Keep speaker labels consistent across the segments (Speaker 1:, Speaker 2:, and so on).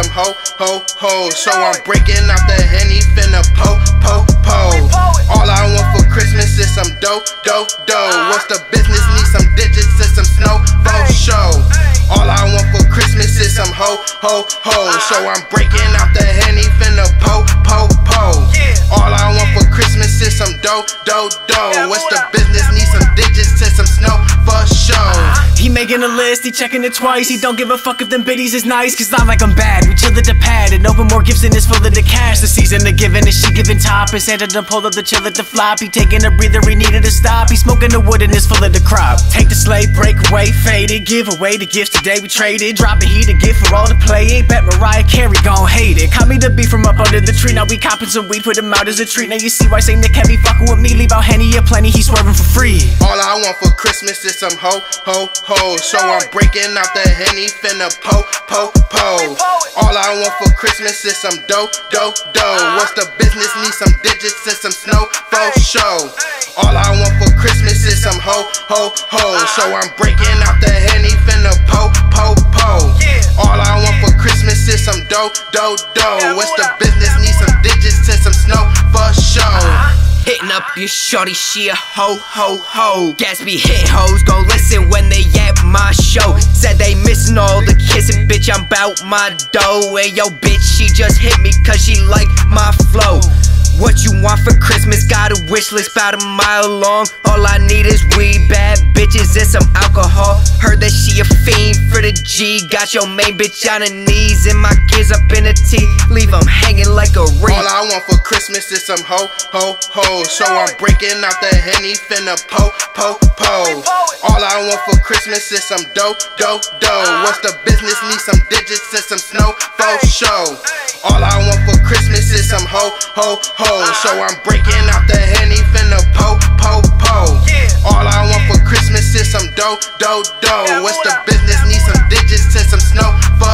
Speaker 1: ho, ho, ho. So I'm breaking out the henny, finna po, po, po. All I want for Christmas is some dough, dough, dough. What's the business? Need some digits and some snow for show. All I want for Christmas is some ho, ho, ho. So uh-huh. I'm breaking out the henny, finna po, po, po. All I want for Christmas is some dough, dough, dough. What's the business? Need some digits and some snow.
Speaker 2: He making a list, he checking it twice. He don't give a fuck if them biddies is nice, cause not like I'm bad. We chill at the pad and open more gifts and it's full of the cash. The season of giving is she giving top. And Santa done pull up the chill at the flop. He taking a breather, he needed to stop. He smoking the wood and it's full of the crop. Take the sleigh, break away, faded. Give away the gifts today we traded. Drop a heat, a gift for all to play it. Bet Mariah Carey gon' hate it. Caught me the beat from up under the tree. Now we copping some weed, put him out as a treat. Now you see why Saint Nick can be fucking with me. Leave out Henny a plenty, he swerving for free.
Speaker 1: All I want for Christmas is some ho, ho, ho. So I'm breaking out the henny, finna po, po, po. All I want for Christmas is some dough, dough, dough. What's the business? Need some digits and some snow for show. All I want for Christmas is some ho, ho, ho. So I'm breaking out the henny, finna po, po, po. All I want for Christmas is some dough, dough, dough. What's the business? Need some digits and some snow for show.
Speaker 3: Hitting up your shorty, she a ho ho ho. Gatsby hit hoes, gon' listen when they at my show. Said they missing all the kissing, bitch. I'm bout my dough. And yo, bitch, she just hit me cause she like my flow. What you want for Christmas? Got a wish list about a mile long. All I need is weed, bad bitches, and some alcohol. Heard that she a fiend G. Got your main bitch on her knees, and my kids up in the T. Leave them hanging like a ring.
Speaker 1: All I want for Christmas is some ho, ho, ho. So I'm breaking out the henny, finna po, po, po. All I want for Christmas is some dough, dough, dough. What's the business? Need some digits and some snow for show. All I want for Christmas is some ho, ho, ho. So I'm breaking out the henny, finna po, po, po. All I want for Christmas is some dough, dough, dough. What's the business? Need some digits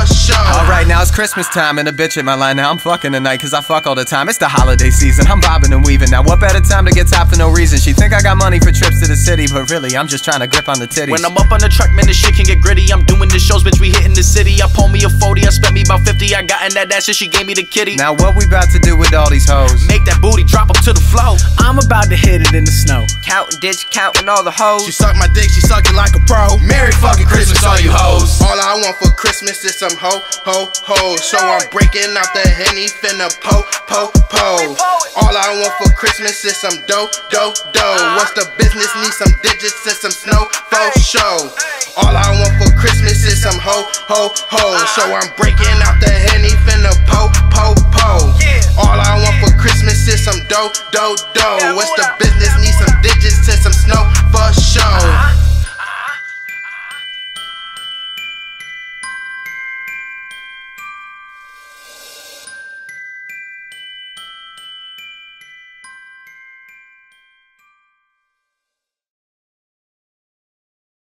Speaker 1: crush show.
Speaker 4: Alright, now it's Christmas time and a bitch at my line. Now I'm fucking tonight cause I fuck all the time. It's the holiday season, I'm bobbing and weaving. Now what better time to get top for no reason? She think I got money for trips to the city, but really I'm just trying to grip on the titties.
Speaker 2: When I'm up on the track, man, this shit can get gritty. I'm doing the shows, bitch, we hitting the city. I pull me a 40, I spent me about 50. I got in that ass and she gave me the kitty.
Speaker 4: now what we about to do with all these hoes?
Speaker 2: Make that booty drop up to the floor. I'm about to hit it in the snow.
Speaker 3: Counting ditch, counting all the hoes.
Speaker 1: She suck my dick, she suck it like a pro. Merry fucking Christmas, all you hoes. All I want for Christmas is some ho, ho, ho. So I'm breaking out the henny, finna po, po, po. All I want for Christmas is some dough, dough, dough. What's the business? Need some digits and some snow for show. All I want for Christmas is some ho, ho, ho. So uh-huh. I'm breaking out the henny, finna po, po, po. All I want for Christmas is some dough, dough, dough. What's the business? Need some digits and some snow for show. Uh-huh.